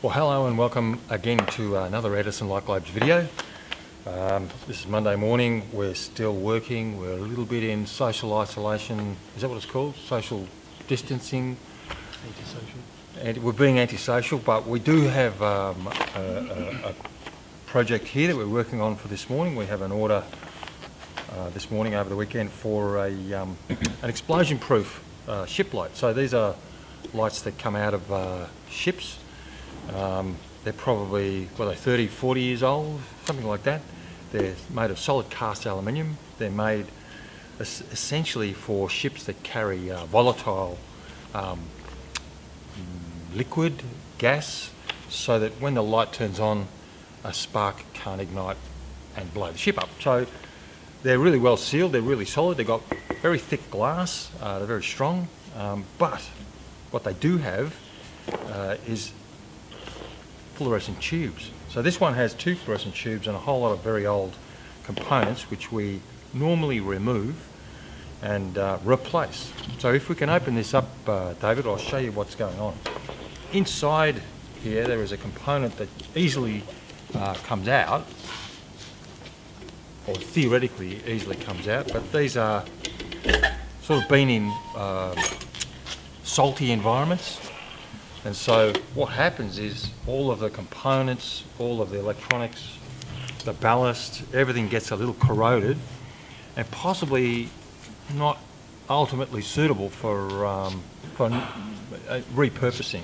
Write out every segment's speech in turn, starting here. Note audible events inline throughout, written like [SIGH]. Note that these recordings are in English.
Well, hello and welcome again to another Edison Light Globes video. Um, this is Monday morning. We're still working. We're a little bit in social isolation. Is that what it's called? Social distancing. Antisocial. And we're being antisocial, but we do have um, a, a, a project here that we're working on for this morning. We have an order uh, this morning over the weekend for a, um, an explosion-proof uh, ship light. So these are lights that come out of uh, ships. Um, they're probably, what are they, 30, 40 years old, something like that. They're made of solid cast aluminium. They're made es essentially for ships that carry uh, volatile um, liquid, gas, so that when the light turns on, a spark can't ignite and blow the ship up. So they're really well sealed, they're really solid, they've got very thick glass, uh, they're very strong, um, but what they do have uh, is fluorescent tubes. So this one has two fluorescent tubes and a whole lot of very old components which we normally remove and uh, replace. So if we can open this up, uh, David, I'll show you what's going on. Inside here there is a component that easily uh, comes out, or theoretically easily comes out, but these are sort of been in uh, salty environments. And so what happens is all of the components, all of the electronics, the ballast, everything gets a little corroded and possibly not ultimately suitable for, um, for uh, repurposing.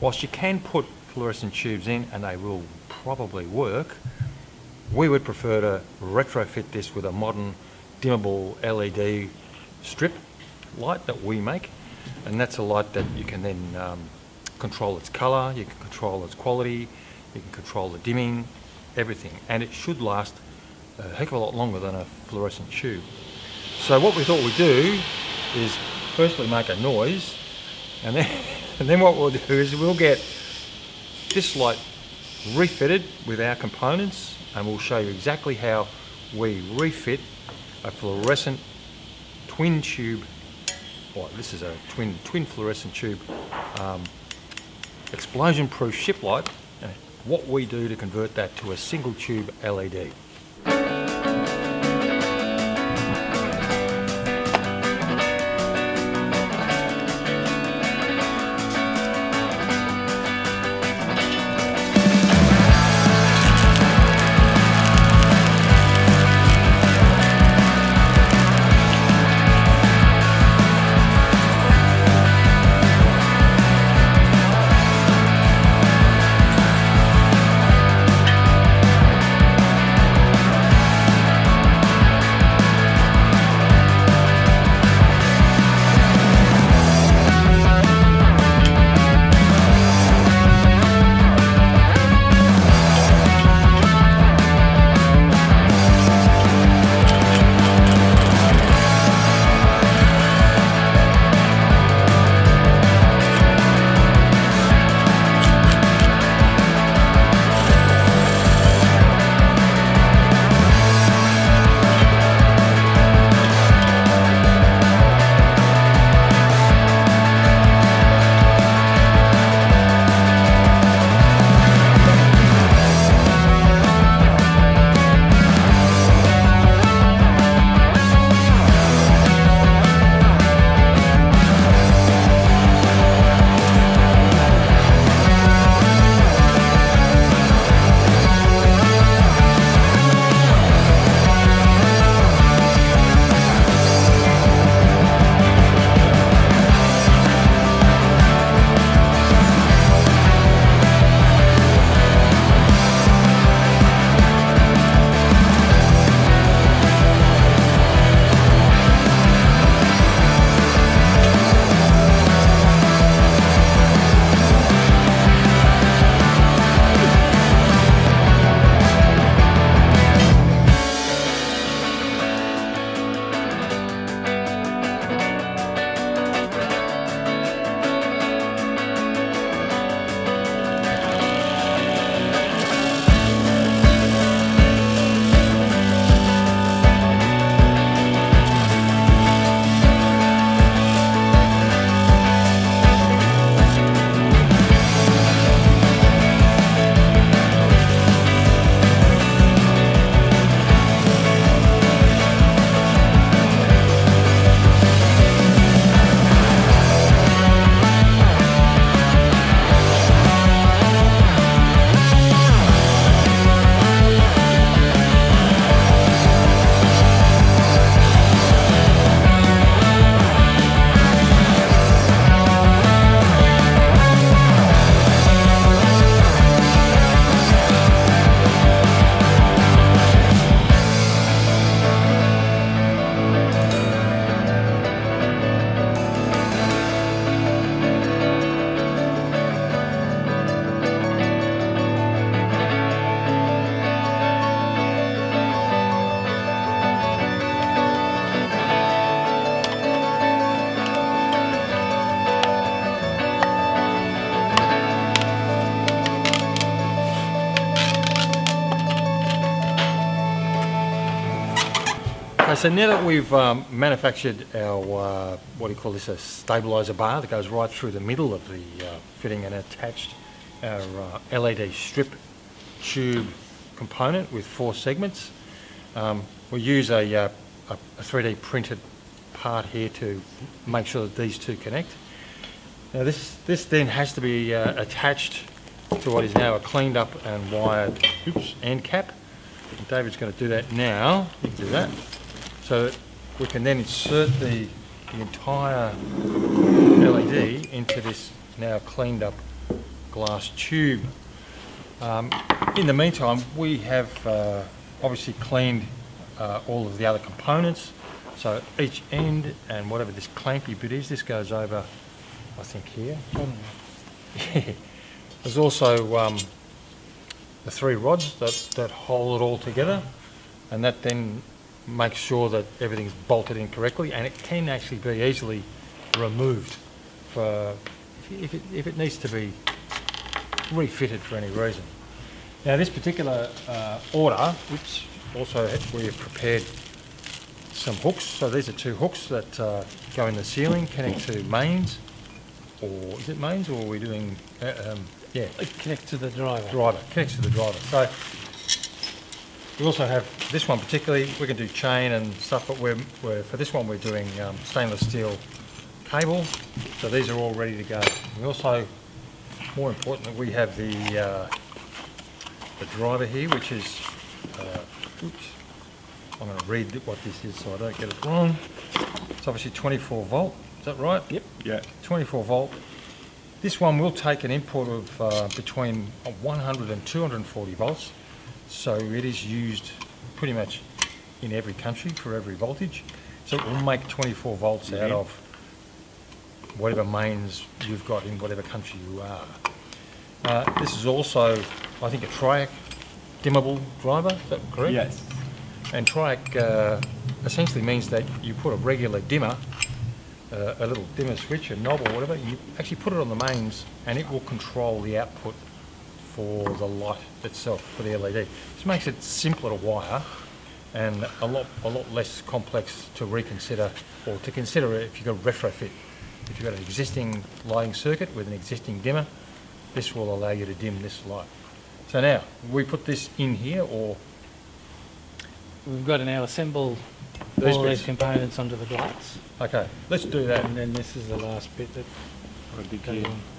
Whilst you can put fluorescent tubes in and they will probably work, we would prefer to retrofit this with a modern dimmable LED strip light that we make and that's a light that you can then um, control its colour, you can control its quality, you can control the dimming, everything. And it should last a heck of a lot longer than a fluorescent tube. So what we thought we'd do is firstly make a noise and then, [LAUGHS] and then what we'll do is we'll get this light refitted with our components and we'll show you exactly how we refit a fluorescent twin tube. Well this is a twin twin fluorescent tube. Um, explosion proof ship light and what we do to convert that to a single tube LED. So now that we've um, manufactured our, uh, what do you call this, a stabiliser bar that goes right through the middle of the uh, fitting and attached our uh, LED strip tube component with four segments. Um, we use a, uh, a, a 3D printed part here to make sure that these two connect. Now this, this then has to be uh, attached to what is now a cleaned up and wired oops, end cap. David's going to do that now. You can do that. So that we can then insert the, the entire LED into this now cleaned up glass tube. Um, in the meantime, we have uh, obviously cleaned uh, all of the other components. So each end and whatever this clampy bit is, this goes over, I think here. [LAUGHS] There's also um, the three rods that, that hold it all together and that then makes sure that everything's bolted in correctly and it can actually be easily removed for if it, if it needs to be refitted for any reason. Now this particular uh, order, which also we have prepared some hooks. So these are two hooks that uh, go in the ceiling, connect to mains, or is it mains, or are we doing, uh, um, yeah, It connects to the driver. driver, connects to the driver. So we also have this one particularly, we can do chain and stuff, but we're, we're for this one we're doing um, stainless steel cable. So these are all ready to go. We also, more importantly, we have the uh, the driver here, which is, uh, oops, I'm going to read what this is so I don't get it wrong. It's obviously 24 volt, is that right? Yep. Yeah. 24 volt. This one will take an input of uh, between 100 and 240 volts, so it is used pretty much in every country for every voltage. So it will make 24 volts out Mhm. of whatever mains you've got in whatever country you are. Uh, this is also, I think, a Triac dimmable driver, is that correct? Yes. And Triac uh, essentially means that you put a regular dimmer, uh, a little dimmer switch, a knob or whatever, you actually put it on the mains and it will control the output for the light itself, for the LED. This makes it simpler to wire and a lot, a lot less complex to reconsider or to consider if you've got a retrofit. If you've got an existing lighting circuit with an existing dimmer, this will allow you to dim this light. So now, we put this in here or We've got to now assemble These all bits. these components onto the glass. Okay, let's do that. And then this is the last bit that What a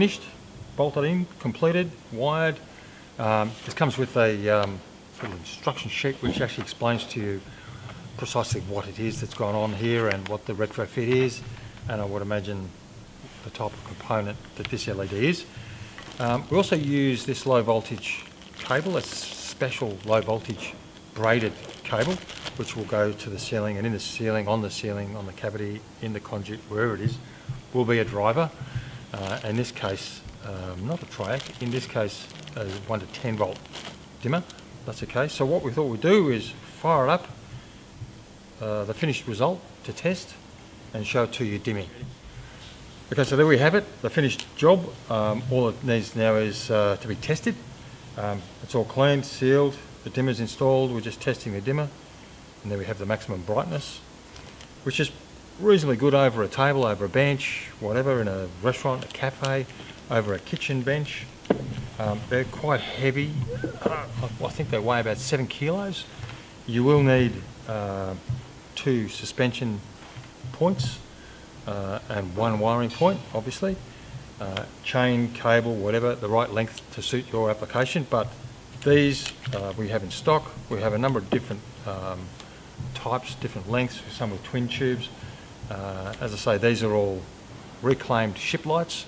Finished, bolted in, completed, wired. Um, this comes with a, um, little instruction sheet which actually explains to you precisely what it is that's gone on here and what the retrofit is, and I would imagine the type of component that this LED is. Um, we also use this low voltage cable, a special low voltage braided cable, which will go to the ceiling and in the ceiling, on the ceiling, on the cavity, in the conduit, wherever it is, will be a driver. Uh, in this case, um, not a triac, in this case, a 1 to 10 volt dimmer. That's okay. So what we thought we'd do is fire it up, uh, the finished result to test, and show it to you dimming. Okay, so there we have it, the finished job. Um, all it needs now is uh, to be tested. Um, it's all cleaned, sealed, the dimmer's installed, we're just testing the dimmer. And there we have the maximum brightness, which is reasonably good over a table, over a bench, whatever, in a restaurant, a cafe, over a kitchen bench. Um, they're quite heavy. Uh, I think they weigh about seven kilos. You will need uh, two suspension points uh, and one wiring point, obviously. Uh, chain, cable, whatever, the right length to suit your application. But these uh, we have in stock. We have a number of different um, types, different lengths, some with twin tubes. Uh, as I say, these are all reclaimed ship lights,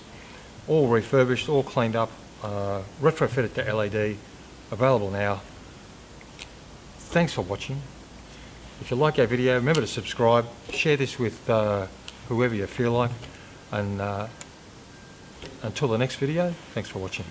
all refurbished, all cleaned up, uh, retrofitted to LED, available now. Thanks for watching. If you like our video, remember to subscribe, share this with uh, whoever you feel like, and uh, until the next video, thanks for watching.